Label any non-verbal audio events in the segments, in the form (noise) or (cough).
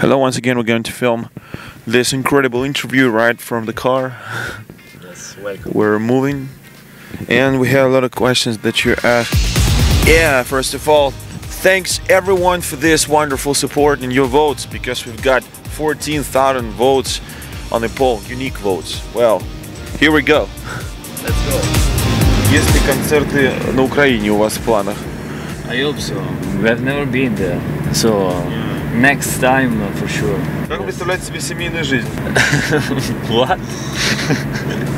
Hello, once again, we're going to film this incredible interview right from the car. Yes, welcome. We're moving and we have a lot of questions that you asked. Yeah, first of all, thanks everyone for this wonderful support and your votes because we've got 14,000 votes on the poll, unique votes. Well, here we go. Let's go. Есть ли концерты на Украине у вас в планах? I hope so. We have never been there. So, Next time uh, for sure. Как вы представляете себе семейную жизнь? What?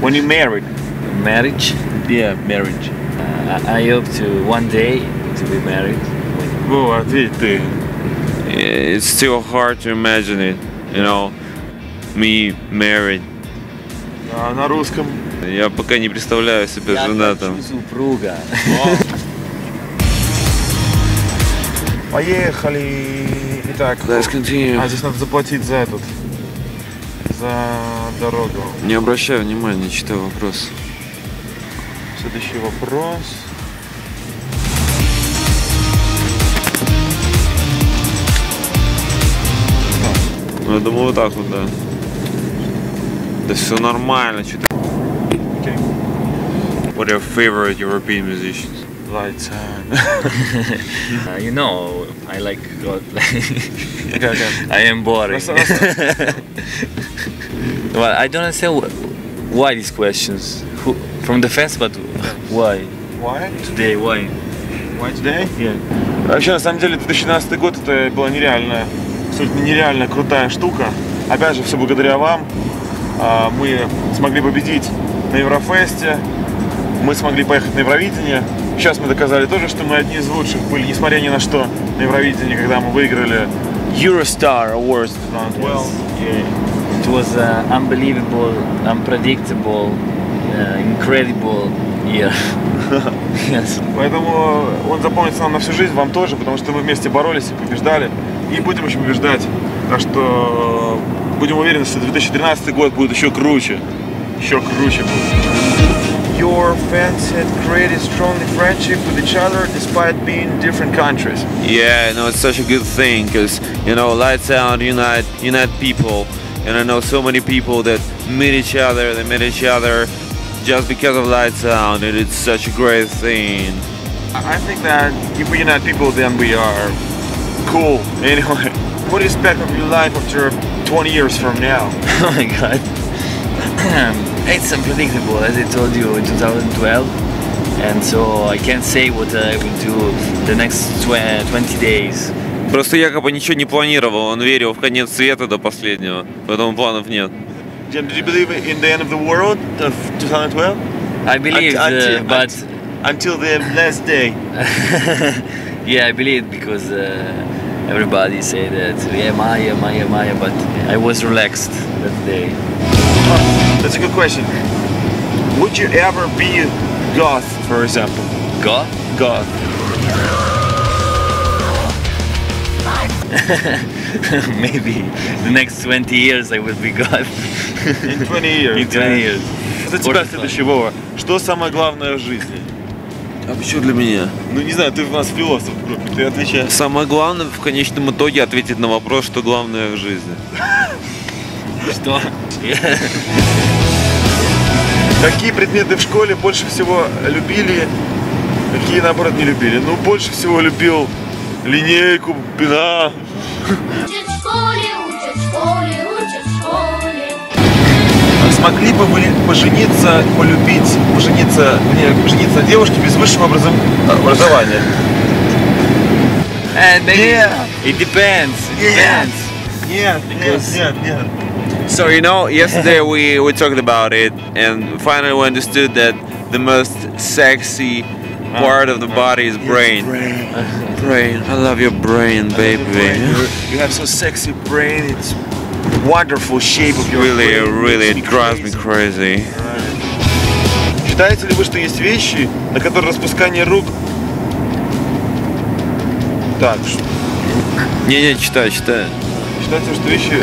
When you married? Marriage? Yeah, marriage. Uh, I I hope to one day to be married. Вова, ответь ты. it's still hard to imagine it, you know, me married. А на русском? Я пока не представляю себя Я женатым. хочу супруга. Поехали. Итак, Let's continue. а здесь надо заплатить за этот, за дорогу. Не обращай внимания, читаю вопрос. Следующий вопрос. Ну, я думаю, вот так вот, да. Да все нормально, что ты... Okay. What are your favorite European musicians? Lights. Uh, you know, I like God. (laughs) Okay, okay. I am boring. (laughs) Well, I don't understand wh- why these questions. Who, from the fans, but why Why? today? Why? Why today? Yeah. Вообще, на самом деле, 2012 год это была нереальная, абсолютно нереально крутая штука. Опять же, все благодаря вам. А, Мы смогли победить на Еврофесте, мы смогли поехать на Евровидение. Сейчас мы доказали тоже, что мы одни из лучших были, несмотря ни на что, на Евровидении, когда мы выиграли Eurostar Awards 2012. Yeah. It was uh, unbelievable, unpredictable, uh, incredible year. (laughs) yes. Поэтому он запомнится нам на всю жизнь, вам тоже, потому что мы вместе боролись и побеждали. И будем еще побеждать. Так что будем уверены, что 2013 год будет еще круче. Еще круче будет. Your fans had created strong friendship with each other despite being in different countries. Yeah, no, it's such a good thing because you know, lights out, unite, unite people, and I know so many people that meet each other. They meet each other just because of lights out, and it's such a great thing. I I think that if we unite people, then we are cool. (laughs) Anyway, what do you expect of your life after 20 years from now? (laughs) oh my god. (clears throat) it's unpredictable, as I told you in 2012. And so I can't say what I will do the next tw- 20 days. Просто якобы ничего не планировал, он верил в конец света до последнего, поэтому планов нет. Jim, did you believe in the end of the world of 2012? I believe, Unt- uh, until- but Until the last day. (laughs) yeah, I believe because uh, everybody say that yeah, Maya, Maya, Maya, but I was relaxed that day. That's a good question. Would you ever be goth, for example? God? Goth. (laughs) Maybe the next 20 years I will be God. In 20 years. (laughs) In 20 years. За тебя следующий, Вова. Что самое главное в жизни? А почему для меня? Ну, не знаю, ты у нас философ в группе, ты отвечаешь. Самое главное в конечном итоге ответить на вопрос, что главное в жизни. (laughs) Что? Какие предметы в школе больше всего любили, какие, наоборот, не любили? Ну, больше всего любил линейку, пина. Учат в школе, учат в школе, учат в школе. А Смогли бы вы пожениться, полюбить, пожениться, не, жениться на девушке без высшего образом- образования? Yeah. it depends. It Yeah. depends. Нет, нет, нет, нет. So you know, yesterday we we talked about it, and finally we understood that the most sexy part of the body is brain. Brain. I love your brain, baby. You have so sexy brain, it's wonderful shape of your Really, brain. really, Makes it me drives me crazy. crazy. Считаете ли вы, что есть вещи, на которые распускание рук... Так, ш- Не-не, читай, читай. Считаете, что вещи,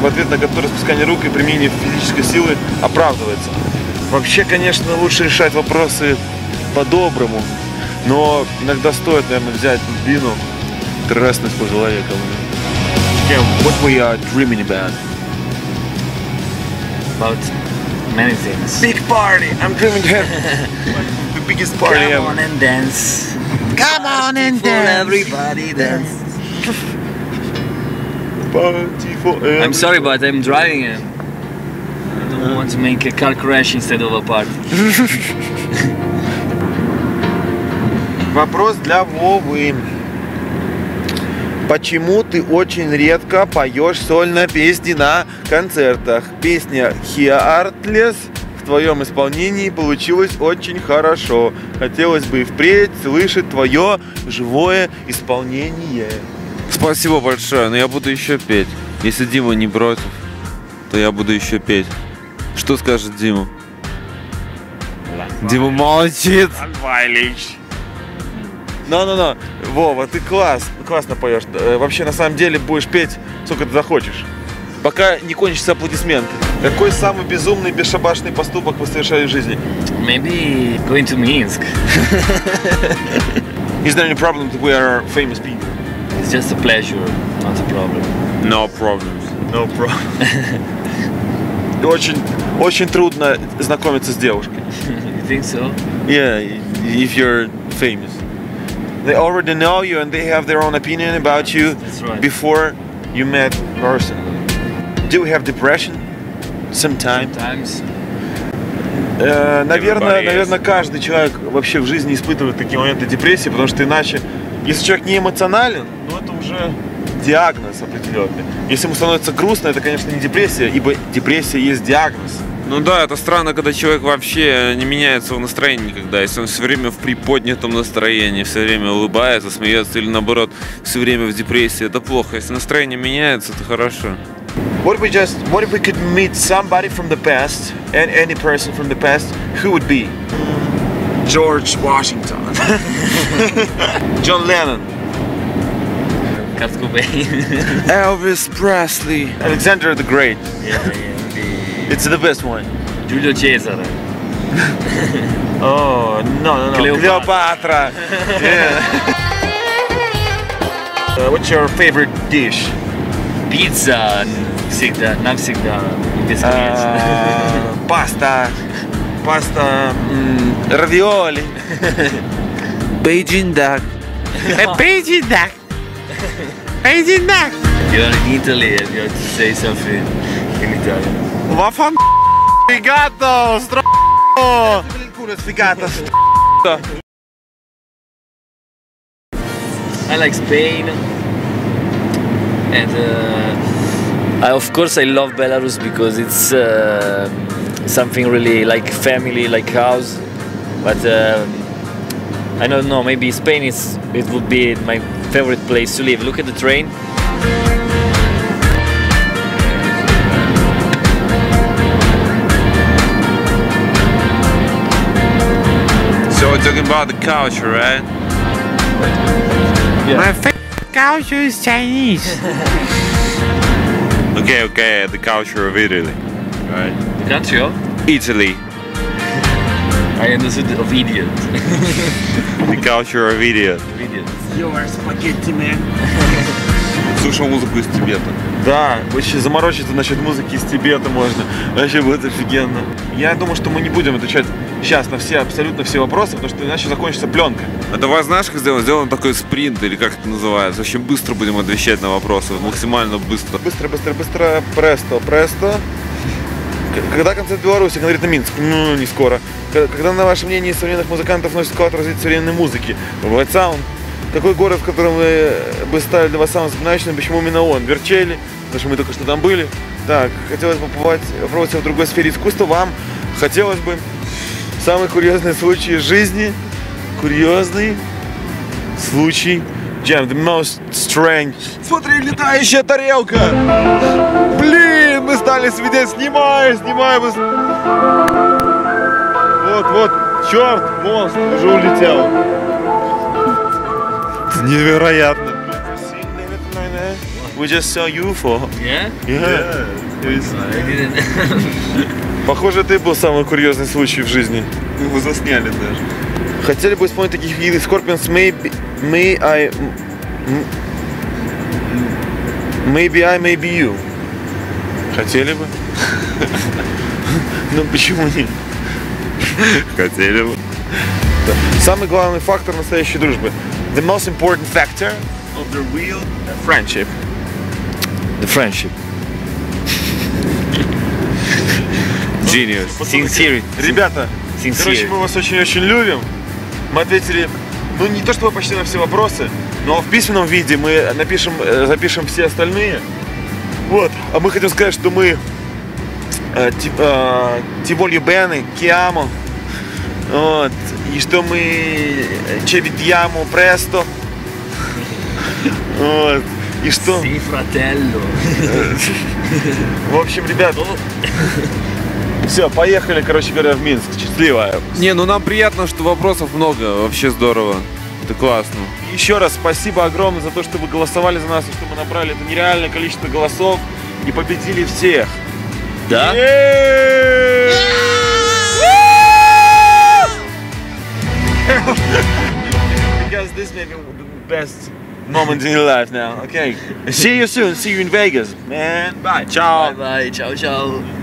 в ответ на которые распускание рук и применение физической силы оправдывается? Вообще, конечно, лучше решать вопросы по-доброму, но иногда стоит, наверное, взять дубину, треснуть по голове кому-нибудь. Yeah, what we are dreaming about. About many things. Big party. I'm dreaming to have (laughs) the biggest party Come ever. on and dance. Come on and For everybody dance. (laughs) Party for I'm sorry, but I'm driving and I don't want to make a car crash instead of a party. (laughs) Вопрос для Вовы. Почему ты очень редко поешь сольно песни на концертах? Песня Heartless в твоем исполнении получилась очень хорошо. Хотелось бы и впредь слышать твое живое исполнение. Спасибо большое, но я буду еще петь. Если Дима не против, то я буду еще петь. Что скажет Дима? Дима молчит. Но-но-но, Вова, ты класс, классно поешь. Э, Вообще, на самом деле, будешь петь, сколько ты захочешь. Пока не кончатся аплодисменты. Какой самый безумный, бесшабашный поступок вы совершали в жизни? Maybe going to Minsk. (laughs) Is there any problem that we are famous people? It's just a pleasure, not a problem. No problems. No problem. (laughs) Очень, очень трудно знакомиться с девушкой. you think so? Yeah, if you're famous. They already know you and they have their own opinion about you That's right. before you met person. Do you have depression? Sometimes. Sometimes. Э, наверное, Everybody наверное, каждый человек вообще в жизни испытывает такие моменты депрессии, потому что иначе, если человек не эмоционален, ну это уже диагноз определенный. Если ему становится грустно, это, конечно, не депрессия, ибо депрессия есть диагноз. Ну да, это странно, когда человек вообще не меняется в настроении никогда. Если он все время в приподнятом настроении, все время улыбается, смеется или наоборот все время в депрессии, это плохо. Если настроение меняется, это хорошо. What if we just, what if we could meet somebody from the past, and any person from the past, who would be? George Washington. (laughs) John Lennon. Kurt Cobain. (laughs) Elvis Presley. Alexander the Great. yeah, yeah. Maybe It's the best one. Giulio Cesare. (laughs) Oh, no, no, no. Cleopatra. Cleopatra. Yeah. Uh, what's your favorite dish? Пицца всегда, навсегда, бесконечно. А, Паста. pasta mm, ravioli. (laughs) Beijing duck. È Beijing duck. Beijing duck. You are in Italy and you have to say something in Italia Vaffan sfigato, stro... Il culo sfigata, stro... I like Spain and uh, I, of course I love Belarus because it's uh, something really like family, like house. But um, I don't know, maybe Spain is it would be my favorite place to live. Look at the train. So we're talking about the culture, right? My favorite culture is Chinese. (laughs) okay, okay, the culture of Italy. Right. The country of? Italy. I understood of idiot. (laughs) The culture of Italy. idiot. Слушал музыку из Тибета. Да, вообще заморочиться насчет музыки из Тибета можно. Вообще будет офигенно. Я думаю, что мы не будем отвечать сейчас на все, абсолютно все вопросы, потому что иначе закончится пленка. А давай знаешь, как сделаем? Сделаем такой спринт, или как это называется. Очень быстро будем отвечать на вопросы, максимально быстро. Быстро, быстро, быстро, престо, престо. Когда концерт в Беларуси, говорит на Минск? Ну, не скоро. Когда, на ваше мнение, современных музыкантов носит вклад в развитие современной музыки? White Sound. Какой город, в котором вы бы ставили для вас самым запоминающим, почему именно он? Верчели, потому что мы только что там были. Так, хотелось бы побывать, попробовать в другой сфере искусства. Вам хотелось бы самый курьезный случай из жизни. Курьезный случай. Jam, the most strange. Смотри, летающая тарелка! Блин, мы стали свидеть, снимай, снимай. мы Вот, вот, черт, мост уже улетел. Невероятно. We just saw UFO. Yeah? Yeah. Didn't. Похоже, ты был самый курьезный случай в жизни. Мы его засняли даже. Хотели бы исполнить таких видов Scorpions, may, may I... Maybe I, maybe you. Хотели бы? Ну почему нет? Хотели бы. Самый главный фактор настоящей дружбы. The most important factor of the real friendship. The friendship. Genius. Sincerity. Ребята, Sincere. короче, мы вас очень-очень любим. Мы ответили, ну не то чтобы почти на все вопросы, но в письменном виде мы напишем, э, запишем все остальные. А мы хотим сказать, что мы э, э, bene, ti amo. Вот. И что мы vediamo presto. Вот. И что? Sì, fratello. В общем, ребят, все, поехали, короче говоря, в Минск. Счастливо. Не, ну нам приятно, что вопросов много. Вообще здорово. Это классно. Еще раз спасибо огромное за то, что вы голосовали за нас, и что мы набрали это нереальное количество голосов и победили всех. Да? Because (laughs) this may be the best moment in your life now. Okay. See you soon. See you in Vegas, man. Bye. Ciao. Bye bye, ciao ciao.